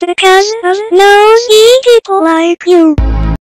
Because of nosy people like you.